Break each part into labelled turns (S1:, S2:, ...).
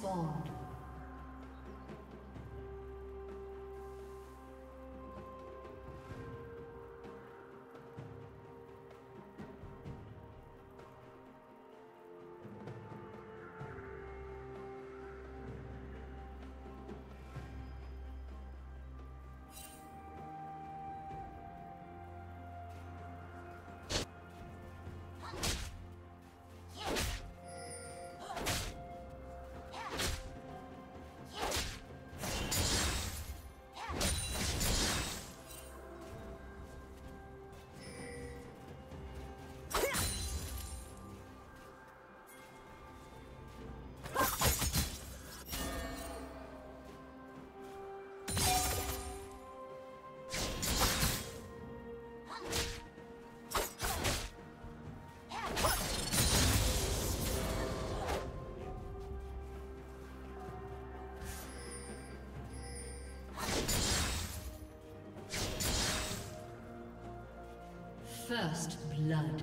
S1: Spawned. First blood.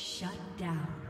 S1: Shut down.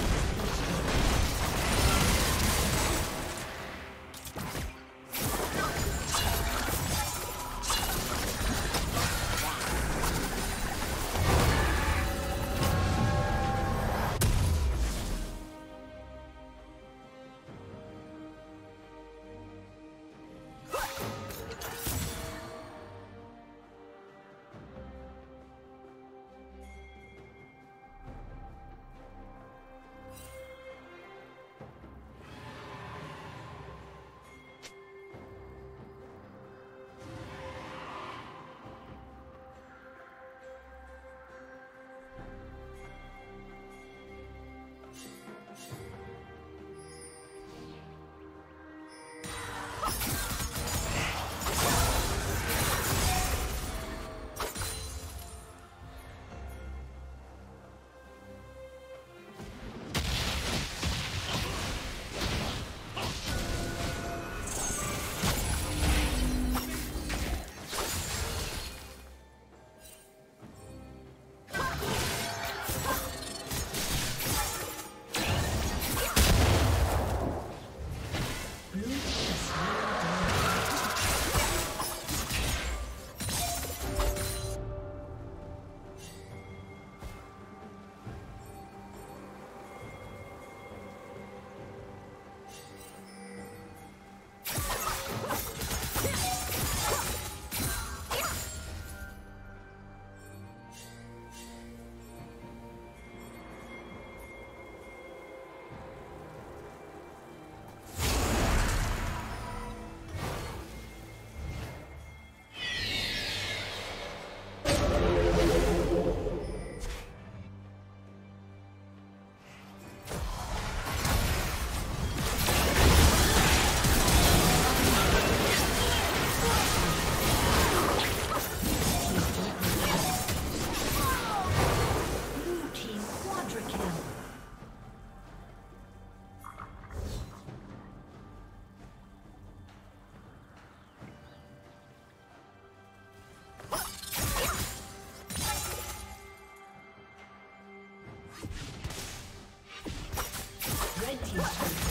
S1: team's turret.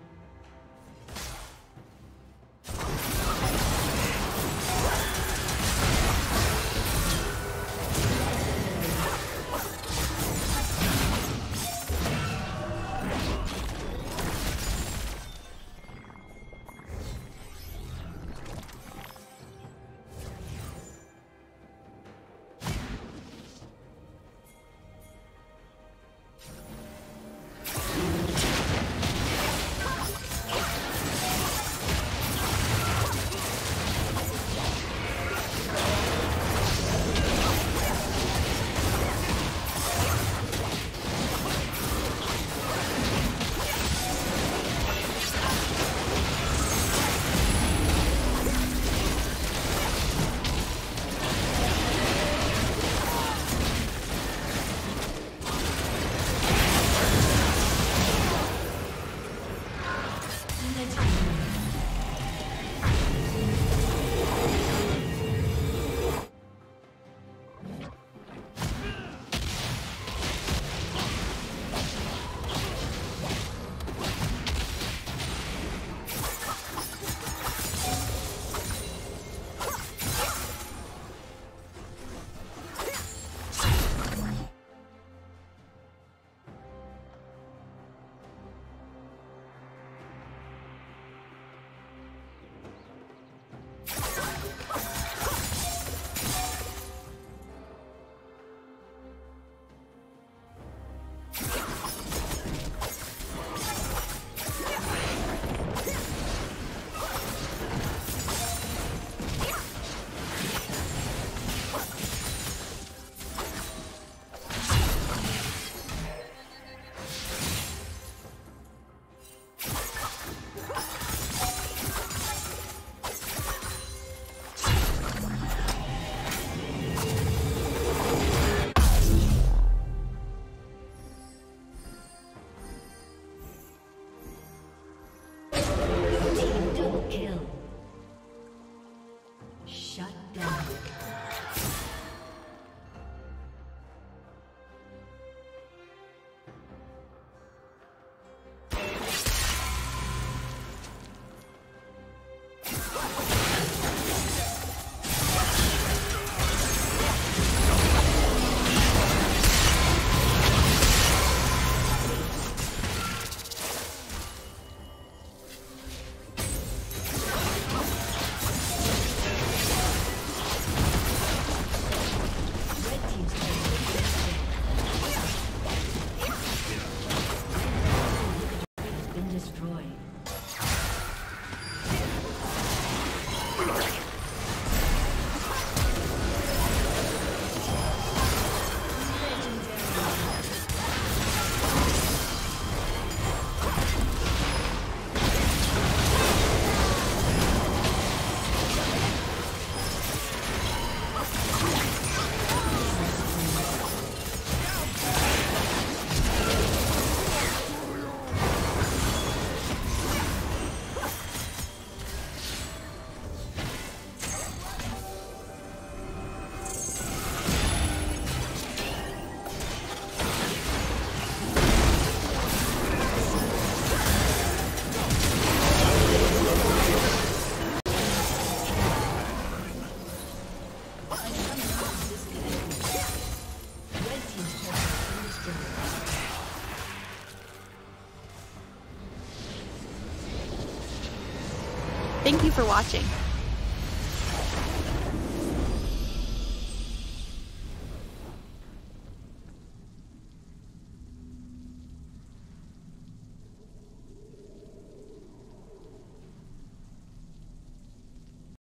S1: For watching.